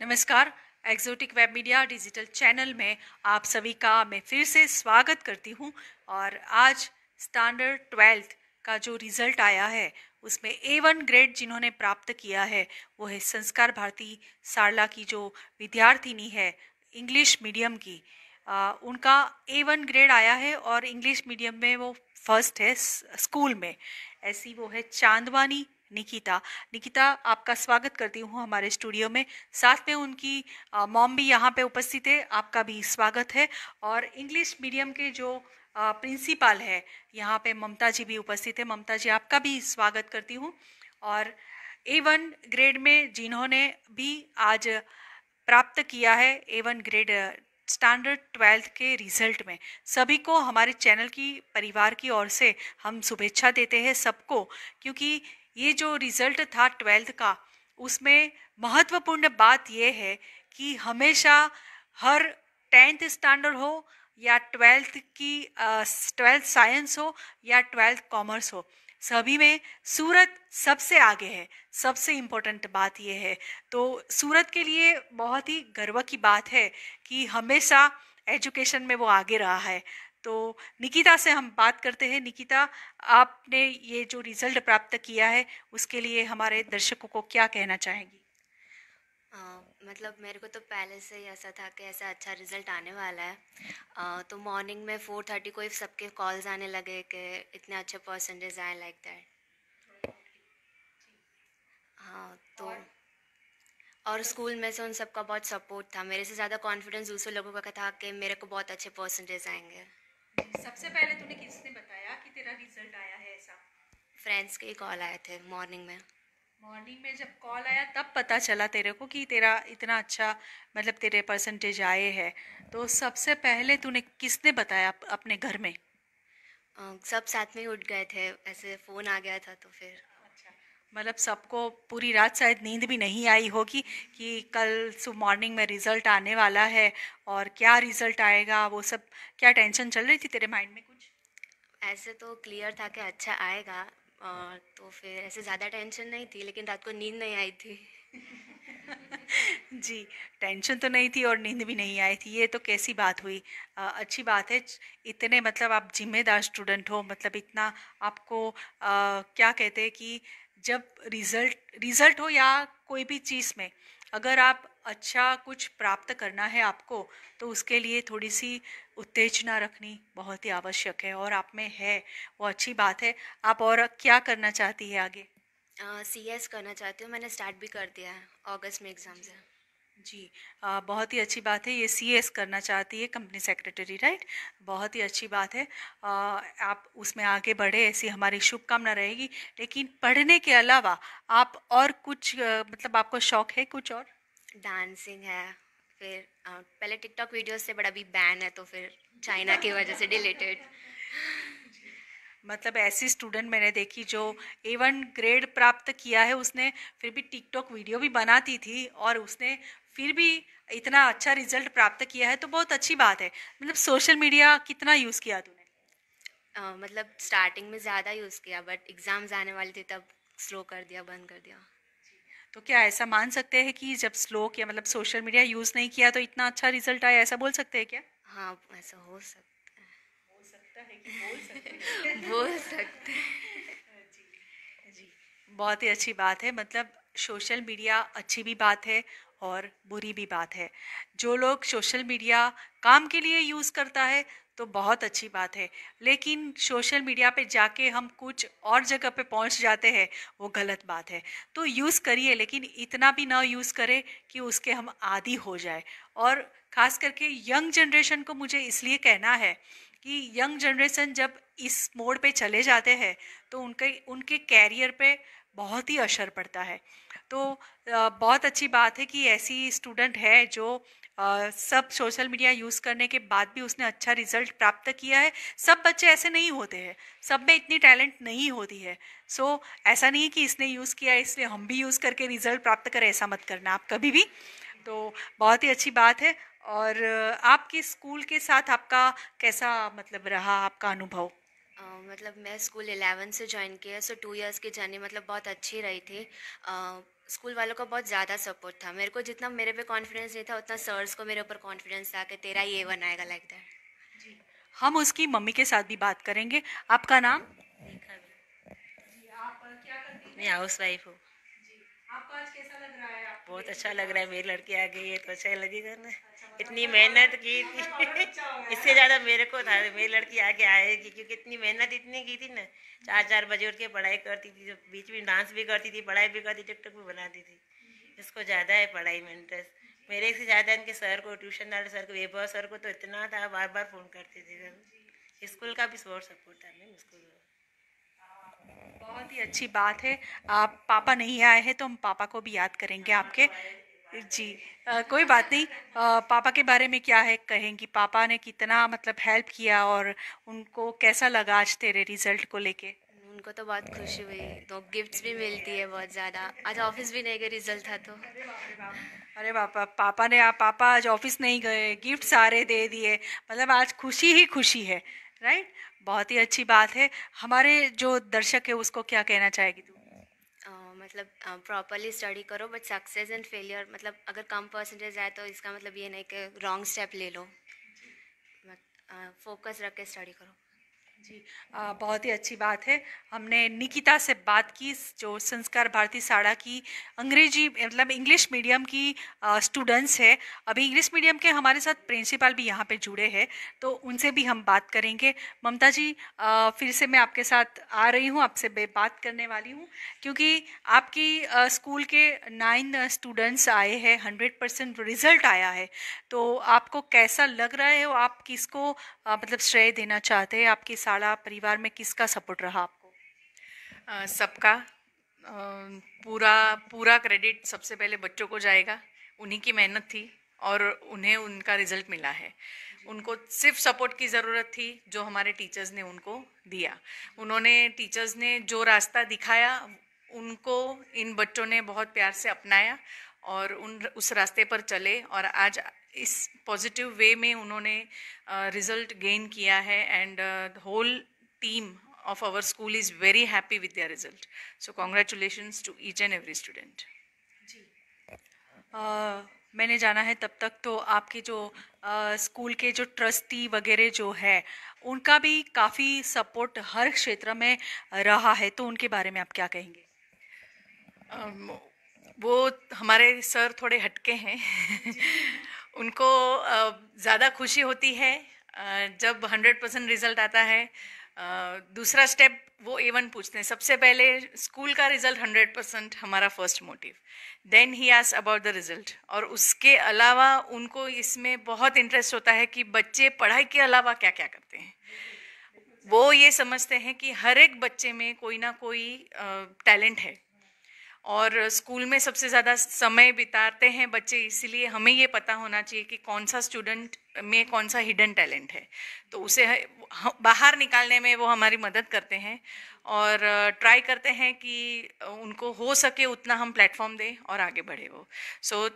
नमस्कार exotic web media digital channel में आप सभी का मैं फिर से स्वागत करती हूँ और आज स्टैंडर्ड ट्वेल्थ का जो रिज़ल्ट आया है उसमें ए वन ग्रेड जिन्होंने प्राप्त किया है वो है संस्कार भारती सारला की जो विद्यार्थिनी है इंग्लिश मीडियम की। आ, उनका ए वन ग्रेड आया है और इंग्लिश मीडियम में वो फ़र्स्ट है स्कूल में। ऐसी वो है चांदवानी निकिता। निकिता, आपका स्वागत करती हूँ हमारे स्टूडियो में। साथ में उनकी मॉम भी यहाँ पे उपस्थित है, आपका भी स्वागत है। और इंग्लिश मीडियम के जो प्रिंसिपल है, यहाँ पे ममता जी भी उपस्थित है। ममता जी, आपका भी स्वागत करती हूँ। और ए वन ग्रेड में जिन्होंने भी आज प्राप्त किया है A one grade standard twelfth के रिज़ल्ट में। सभी को हमारे चैनल की, परिवार की ओर से हम शुभेच्छा देते हैं सबको, क्योंकि ये जो रिज़ल्ट था ट्वेल्थ का, उसमें महत्वपूर्ण बात यह है कि हमेशा हर टेंथ स्टैंडर्ड हो या ट्वेल्थ की ट्वेल्थ साइंस हो या ट्वेल्थ कॉमर्स हो, सभी में सूरत सबसे आगे है। सबसे इम्पोर्टेंट बात यह है। तो सूरत के लिए बहुत ही गर्व की बात है कि हमेशा एजुकेशन में वो आगे रहा है। तो निकिता से हम बात करते हैं। निकिता आपने ये जो रिज़ल्ट प्राप्त किया है उसके लिए हमारे दर्शकों को क्या कहना चाहेंगी? आ, मतलब मेरे को तो पहले से ही ऐसा था कि ऐसा अच्छा रिज़ल्ट आने वाला है। आ, तो मॉर्निंग में फोर थर्टी को सबके कॉल्स आने लगे कि इतने अच्छे परसेंटेज आए लाइक दैट हाँ तो और? स्कूल में से उन सबका बहुत सपोर्ट था। मेरे से ज़्यादा कॉन्फिडेंस दूसरे लोगों का था कि मेरे को बहुत अच्छे परसेंटेज आएँगे। सबसे पहले तूने किसने बताया कि तेरा रिज़ल्ट आया है ऐसा? फ्रेंड्स के कॉल आए थे मॉर्निंग में। मॉर्निंग में जब कॉल आया तब पता चला तेरे को कि तेरा इतना अच्छा मतलब तेरे परसेंटेज आए हैं। तो सबसे पहले तूने किसने बताया अपने घर में? सब साथ में ही उठ गए थे ऐसे फ़ोन आ गया था तो फिर। मतलब सबको पूरी रात शायद नींद भी नहीं आई होगी कि कल सुबह मॉर्निंग में रिज़ल्ट आने वाला है और क्या रिज़ल्ट आएगा वो सब क्या टेंशन चल रही थी तेरे माइंड में कुछ? ऐसे तो क्लियर था कि अच्छा आएगा और तो फिर ऐसे ज़्यादा टेंशन नहीं थी लेकिन रात को नींद नहीं आई थी। जी टेंशन तो नहीं थी और नींद भी नहीं आई थी ये तो कैसी बात हुई? आ, अच्छी बात है इतने मतलब आप जिम्मेदार स्टूडेंट हो मतलब इतना आपको आ, क्या कहते हैं कि जब रिज़ल्ट रिज़ल्ट हो या कोई भी चीज़ में अगर आप अच्छा कुछ प्राप्त करना है आपको तो उसके लिए थोड़ी सी उत्तेजना रखनी बहुत ही आवश्यक है और आप में है वो अच्छी बात है। आप और क्या करना चाहती है आगे? सी uh, एस करना चाहती हूँ मैंने स्टार्ट भी कर दिया है अगस्त में एग्ज़ाम्स है जी आ, बहुत ही अच्छी बात है ये सी एस करना चाहती है कंपनी सेक्रेटरी राइट बहुत ही अच्छी बात है। आ, आप उसमें आगे बढ़े ऐसी हमारी शुभकामना रहेगी। लेकिन पढ़ने के अलावा आप और कुछ आ, मतलब आपको शौक है कुछ और? डांसिंग है फिर आ, पहले टिकटॉक वीडियोस से बड़ा भी बैन है तो फिर चाइना की वजह से डिलीटेड मतलब ऐसी स्टूडेंट मैंने देखी जो ए वन ग्रेड प्राप्त किया है उसने फिर भी टिकटॉक वीडियो भी बनाती थी और उसने फिर भी इतना अच्छा रिज़ल्ट प्राप्त किया है तो बहुत अच्छी बात है। मतलब सोशल मीडिया कितना यूज़ किया तूने? uh, मतलब स्टार्टिंग में ज़्यादा यूज़ किया बट एग्ज़ाम्स आने वाले थे तब स्लो कर दिया बंद कर दिया। तो क्या ऐसा मान सकते हैं कि जब स्लो किया मतलब सोशल मीडिया यूज़ नहीं किया तो इतना अच्छा रिज़ल्ट आया ऐसा बोल सकते हैं क्या? हाँ ऐसा हो सकता है। हो सकता है कि बोल सकते हैं। बोल सकते हैं। जी जी बहुत ही अच्छी बात है। मतलब सोशल मीडिया अच्छी भी बात है और बुरी भी बात है। जो लोग सोशल मीडिया काम के लिए यूज़ करता है तो बहुत अच्छी बात है। लेकिन सोशल मीडिया पे जाके हम कुछ और जगह पे पहुँच जाते हैं, वो गलत बात है। तो यूज़ करिए, लेकिन इतना भी ना यूज़ करें कि उसके हम आदि हो जाए। और ख़ास करके यंग जनरेशन को मुझे इसलिए कहना है कि यंग जनरेशन जब इस मोड पे चले जाते हैं तो उनके उनके कैरियर पे बहुत ही असर पड़ता है। तो बहुत अच्छी बात है कि ऐसी स्टूडेंट है जो सब सोशल मीडिया यूज़ करने के बाद भी उसने अच्छा रिज़ल्ट प्राप्त किया है। सब बच्चे ऐसे नहीं होते हैं। सब में इतनी टैलेंट नहीं होती है। सो so, ऐसा नहीं है कि इसने यूज़ किया इसलिए हम भी यूज़ करके रिज़ल्ट प्राप्त करें ऐसा मत करना। आप कभी भी। तो बहुत ही अच्छी बात है। और आपके स्कूल के साथ आपका कैसा मतलब रहा आपका अनुभव? Uh, मतलब मैं स्कूल एलेवन से ज्वाइन किया सो टू इयर्स की जर्नी मतलब बहुत अच्छी रही थी। स्कूल वालों का बहुत ज़्यादा सपोर्ट था। मेरे को जितना मेरे पे कॉन्फिडेंस नहीं था उतना सर्स को मेरे ऊपर कॉन्फिडेंस था कि तेरा ये वन आएगा लाइक दैट हम उसकी मम्मी के साथ भी बात करेंगे। आपका नाम? मैं हाउस वाइफ हूँ। आपको आज कैसा लग रहा है? बहुत अच्छा लग रहा है मेरी लड़की आ गई है तो अच्छा लगेगा ना। इतनी मेहनत की थी। इससे ज़्यादा मेरे को था मेरी लड़की आगे आएगी क्योंकि इतनी मेहनत इतनी की थी ना। चार चार बजे उठ के पढ़ाई करती थी बीच में डांस भी करती थी पढ़ाई भी करती टिकटॉक भी बनाती थी। इसको ज़्यादा है पढ़ाई में इंटरेस्ट मेरे से ज़्यादा इनके सर को ट्यूशन वाले सर को वैभव सर को तो इतना था बार बार फ़ोन करते थे। स्कूल का भी बहुत सपोर्ट था मैम स्कूल बहुत ही अच्छी बात है। आप पापा नहीं आए हैं तो हम पापा को भी याद करेंगे आपके। जी आ, कोई बात नहीं। आ, पापा के बारे में क्या है कहेंगी? पापा ने कितना मतलब हेल्प किया और उनको कैसा लगा आज तेरे रिज़ल्ट को लेके? उनको तो बहुत खुशी हुई। तो गिफ्ट्स भी मिलती है बहुत ज़्यादा। आज ऑफ़िस भी नहीं गए रिज़ल्ट था तो। अरे पापा पापा ने आप पापा आज ऑफ़िस नहीं गए गिफ्ट सारे दे दिए। मतलब आज खुशी ही खुशी है राइट बहुत ही अच्छी बात है। हमारे जो दर्शक है, उसको क्या कहना चाहेगी तू? मतलब प्रॉपरली स्टडी करो बट सक्सेस एंड फेलियर मतलब अगर कम परसेंटेज आए तो इसका मतलब ये नहीं कि रॉन्ग स्टेप ले लो। फोकस रख के स्टडी करो। जी आ, बहुत ही अच्छी बात है। हमने निकिता से बात की जो संस्कार भारती साड़ा की अंग्रेज़ी मतलब इंग्लिश मीडियम की स्टूडेंट्स है। अभी इंग्लिश मीडियम के हमारे साथ प्रिंसिपल भी यहाँ पे जुड़े हैं तो उनसे भी हम बात करेंगे। ममता जी आ, फिर से मैं आपके साथ आ रही हूँ आपसे बात करने वाली हूँ क्योंकि आपकी आ, स्कूल के नाइन स्टूडेंट्स आए हैं हंड्रेड परसेंट रिज़ल्ट आया है। तो आपको कैसा लग रहा है आप किसको मतलब श्रेय देना चाहते हैं आपकी साड़ा परिवार में किसका सपोर्ट रहा आपको? सबका। पूरा पूरा क्रेडिट सबसे पहले बच्चों को जाएगा। उन्हीं की मेहनत थी और उन्हें उनका रिज़ल्ट मिला है। उनको सिर्फ़ सपोर्ट की ज़रूरत थी जो हमारे टीचर्स ने उनको दिया। उन्होंने टीचर्स ने जो रास्ता दिखाया उनको इन बच्चों ने बहुत प्यार से अपनाया और उन उस रास्ते पर चले और आज इस पॉजिटिव वे में उन्होंने रिज़ल्ट गेन किया है and whole team of our school is very happy with their result so congratulation to each and every student जी। मैंने जाना है तब तक तो आपके जो स्कूल के जो ट्रस्टी वगैरह जो है उनका भी काफ़ी सपोर्ट हर क्षेत्र में रहा है तो उनके बारे में आप क्या कहेंगे? वो हमारे सर थोड़े हटके हैं। उनको ज़्यादा खुशी होती है जब हंड्रेड परसेंट रिज़ल्ट आता है। दूसरा स्टेप वो एवन पूछते हैं। सबसे पहले स्कूल का रिज़ल्ट हंड्रेड परसेंट हमारा first motive. Then he us about the result. और उसके अलावा उनको इसमें बहुत इंटरेस्ट होता है कि बच्चे पढ़ाई के अलावा क्या क्या करते हैं। वो ये समझते हैं कि हर एक बच्चे में कोई ना कोई टैलेंट है। और स्कूल में सबसे ज़्यादा समय बिताते हैं बच्चे इसीलिए हमें ये पता होना चाहिए कि कौन सा स्टूडेंट में कौन सा हिडन टैलेंट है। तो उसे बाहर निकालने में वो हमारी मदद करते हैं और ट्राई करते हैं कि उनको हो सके उतना हम प्लेटफॉर्म दें और आगे बढ़े वो। सो so,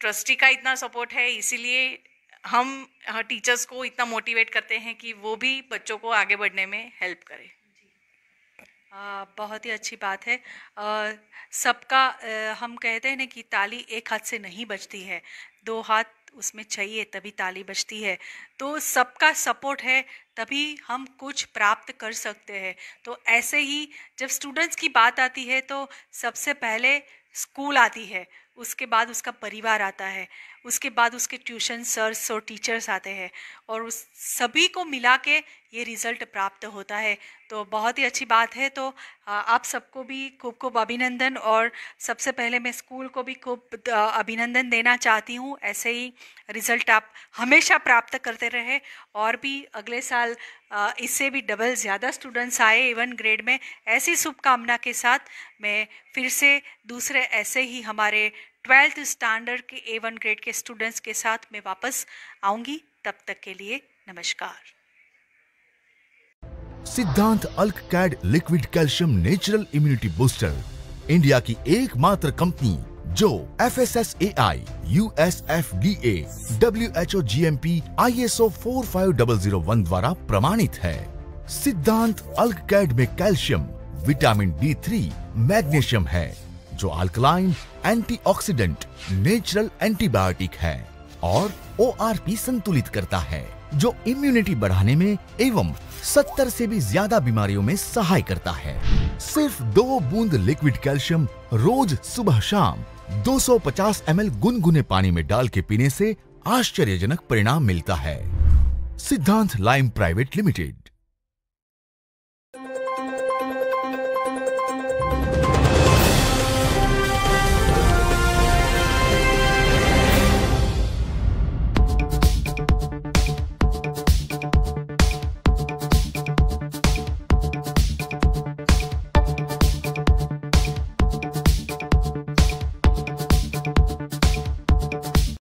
ट्रस्टी का इतना सपोर्ट है इसीलिए हम टीचर्स को इतना मोटिवेट करते हैं कि वो भी बच्चों को आगे बढ़ने में हेल्प करें। बहुत ही अच्छी बात है। सबका हम कहते हैं ना कि ताली एक हाथ से नहीं बजती है, दो हाथ उसमें चाहिए तभी ताली बजती है। तो सबका सपोर्ट है, तभी हम कुछ प्राप्त कर सकते हैं। तो ऐसे ही जब स्टूडेंट्स की बात आती है तो सबसे पहले स्कूल आती है। उसके बाद उसका परिवार आता है, उसके बाद उसके ट्यूशन सर्स और टीचर्स आते हैं और उस सभी को मिला के ये रिज़ल्ट प्राप्त होता है। तो बहुत ही अच्छी बात है। तो आप सबको भी खूब खूब अभिनंदन और सबसे पहले मैं स्कूल को भी खूब अभिनंदन देना चाहती हूँ। ऐसे ही रिज़ल्ट आप हमेशा प्राप्त करते रहे और भी अगले साल इससे भी डबल ज़्यादा स्टूडेंट्स आए इवन ग्रेड में। ऐसी शुभकामना के साथ मैं फिर से दूसरे ऐसे ही हमारे ट्वेल्थ स्टैंडर्ड के ए वन ग्रेड के स्टूडेंट्स के साथ मैं वापस आऊँगी। तब तक के लिए नमस्कार। Siddhant अल्क CAD liquid calcium natural immunity booster, India की एकमात्र कंपनी जो F S S A I U S F D A W H O G M P I S O four five double zero one द्वारा प्रमाणित है। Siddhant अल्क CAD में calcium, vitamin D three magnesium है, जो alkaline antioxidant, natural antibiotic है और ORP संतुलित करता है, जो इम्यूनिटी बढ़ाने में एवं 70 से भी ज़्यादा बीमारियों में सहाय करता है। सिर्फ़ दो बूंद लिक्विड कैल्शियम रोज सुबह शाम 250 ml गुनगुने पानी में डाल के पीने से आश्चर्यजनक परिणाम मिलता है। सिद्धांत लाइम प्राइवेट लिमिटेड।